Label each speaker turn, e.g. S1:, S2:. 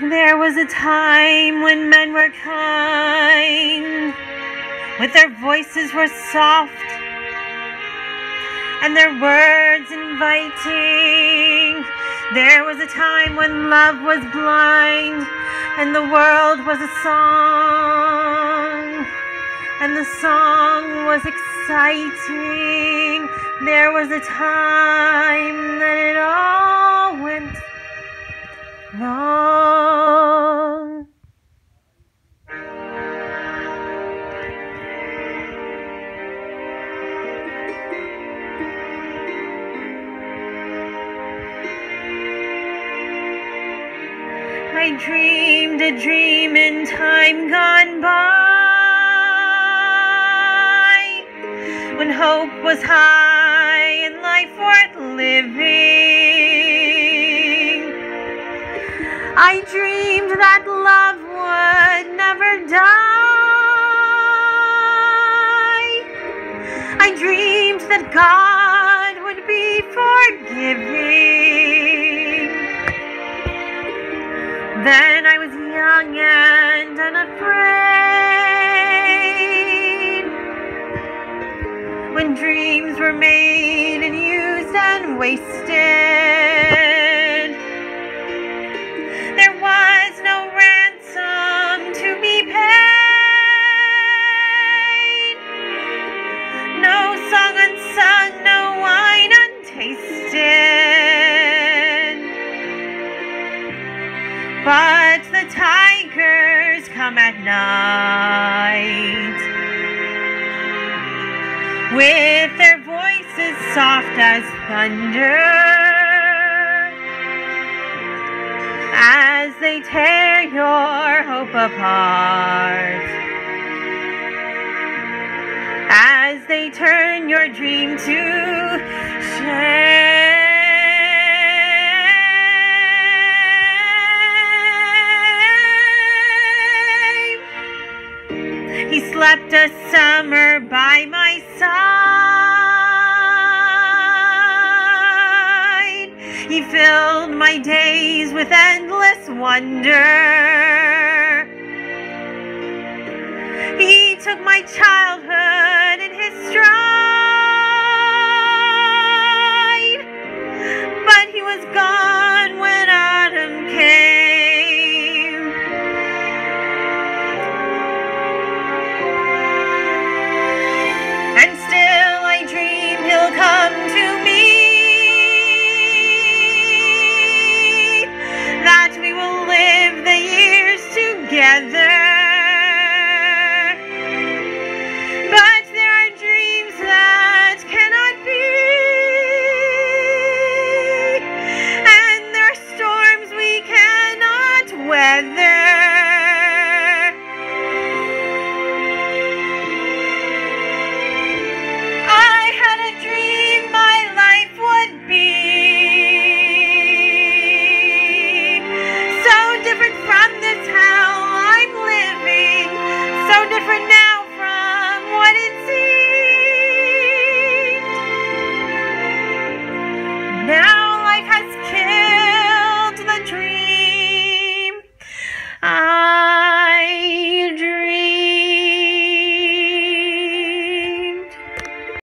S1: There was a time when men were kind, with their voices were soft, and their words inviting. There was a time when love was blind, and the world was a song, and the song was exciting. There was a time that it all went wrong. I dreamed a dream in time gone by when hope was high and life worth living. I dreamed that love would never die. I dreamed that God would be forgiving. Were made and used and wasted. There was no ransom to be paid. No song unsung, no wine untasted. But the tigers come at night with soft as thunder as they tear your hope apart. As they turn your dream to shame. He slept a summer by my side. He filled my days with endless wonder. He took my childhood in his stride, together.